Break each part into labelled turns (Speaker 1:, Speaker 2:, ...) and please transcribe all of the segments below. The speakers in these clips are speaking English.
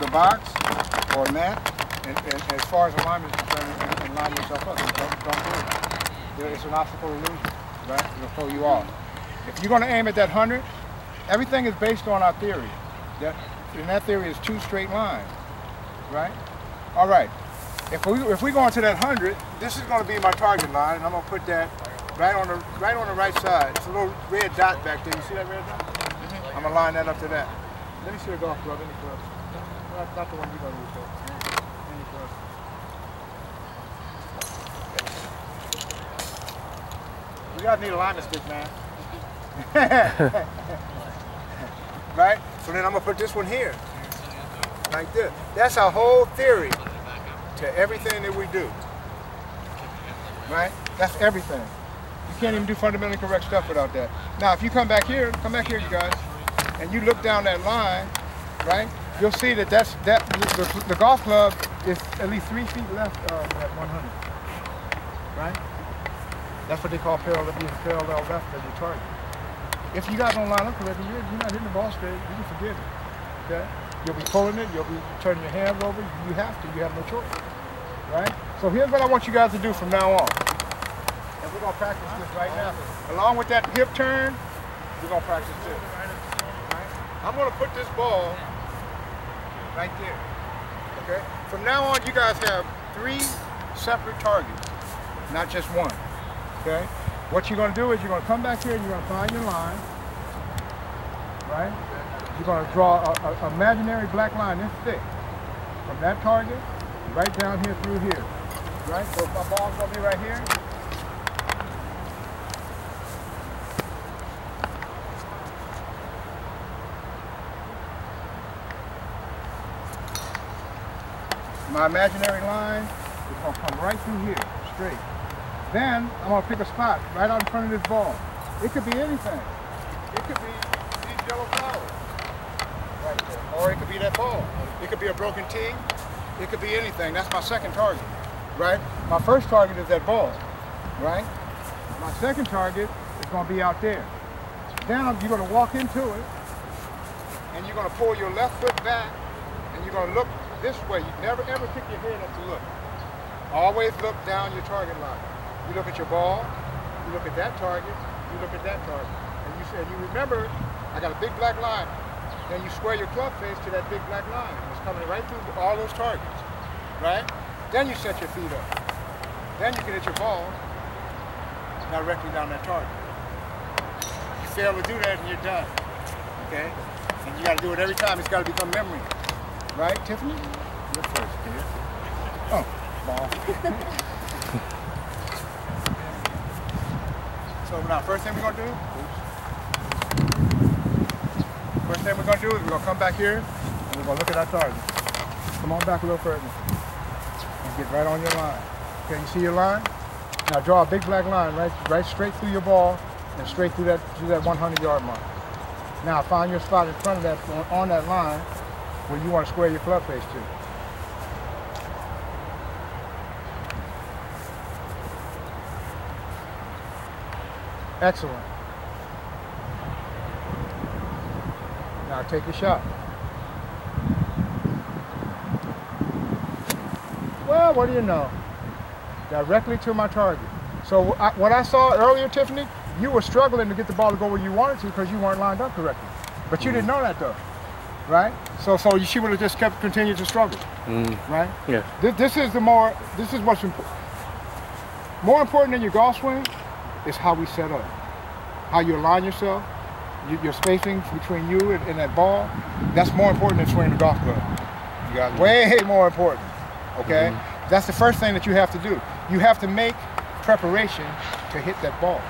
Speaker 1: the box or net, and, and as far as alignment is concerned, and, line yourself up. Don't, don't do it. It's an optical illusion, right? It'll throw you off. If you're going to aim at that 100, everything is based on our theory. That, and that theory is two straight lines, right? All right. If we if we go into that 100, this is going to be my target line, and I'm going to put that right on the right on the right side. It's a little red dot back there. You see that red dot? I'm going to line that up to that. Let me see the golf club. Any club? Not, not the one you're going to use, though. Any club. We got to need a alignment stick, man. right? So then I'm going to put this one here. Like this. That's our whole theory to everything that we do. Right? That's everything. You can't even do fundamentally correct stuff without that. Now, if you come back here, come back here, you guys, and you look down that line, right? You'll see that that's that the, the golf club is at least three feet left of that 100. Right? That's what they call parallel, parallel left of your target. If you guys don't line up correctly, you're, you're not hitting the ball straight. You can forget it. Okay? You'll be pulling it. You'll be turning your hands over. You have to. You have no choice. Right? So here's what I want you guys to do from now on. And we're to practice this right now. Along with that hip turn, we're to practice this. I'm going to put this ball right there. Okay? From now on, you guys have three separate targets, not just one. Okay? What you're going to do is you're going to come back here and you're going to find your line. Right? You're going to draw an imaginary black line this thick from that target right down here through here. Right? So my ball's going to be right here. My imaginary line is going to come right through here, straight. Then I'm going to pick a spot right out in front of this ball. It could be anything. It could be these yellow flowers right there. Or it could be that ball. It could be a broken tee. It could be anything. That's my second target, right? My first target is that ball, right? My second target is going to be out there. Then you're going to walk into it, and you're going to pull your left foot back, and you're going to look this way. You never ever pick your head up to look. Always look down your target line. You look at your ball, you look at that target, you look at that target. And you say, you remember, I got a big black line. Then you square your club face to that big black line. It's coming right through all those targets, right? Then you set your feet up. Then you can hit your ball directly down that target. You fail to do that and you're done, okay? And you got to do it every time. It's got to become memory. Right, Tiffany? You're first, kid. Oh, ball. so now, first thing we're going to do, first thing we're going to do is we're going to come back here and we're going to look at our target. Come on back a little further and get right on your line. Okay, you see your line? Now draw a big black line right, right straight through your ball and straight through that, through that 100 yard mark. Now find your spot in front of that, on that line where you want to square your club face to. Excellent. Now take your shot. Well, what do you know? Directly to my target. So I, what I saw earlier, Tiffany, you were struggling to get the ball to go where you wanted to because you weren't lined up correctly. But you mm. didn't know that though right? So, so she would have just kept continued to struggle, mm. right?
Speaker 2: Yeah.
Speaker 1: This, this, is the more. This is what's important. More important than your golf swing is how we set up, how you align yourself, you, your spacing between you and, and, that ball. That's more important than swinging the golf club. You got way more important. Okay. Mm. That's the first thing that you have to do. You have to make preparation to hit that ball.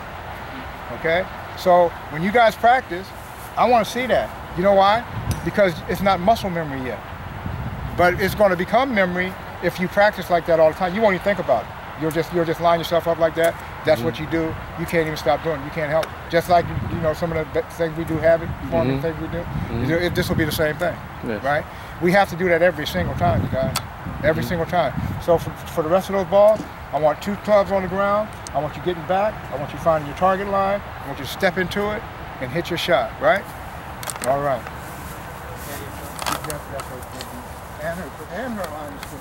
Speaker 1: Okay. So when you guys practice, I want to see that. You know why? Because it's not muscle memory yet. But it's going to become memory if you practice like that all the time. You won't even think about it. You'll just you'll just line yourself up like that. That's mm -hmm. what you do. You can't even stop doing. It. You can't help. Just like you know some of the things we do have it, forming mm -hmm. things we do. Mm -hmm. This will be the same thing, yes. right? We have to do that every single time, you guys. Every mm-hmm. single time. So for, for the rest of those balls, I want two clubs on the ground. I want you getting back. I want you finding your target line. I want you to step into it and hit your shot, right? All right. That's what it's gonna be. And her, and her line is too.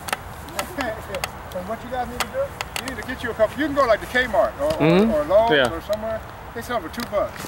Speaker 1: so what you guys need to do, you need to get you a couple, you can go like to Kmart or,
Speaker 2: Mhm.
Speaker 1: or, or Lowe's
Speaker 2: Yeah.
Speaker 1: or somewhere. They sell for two bucks.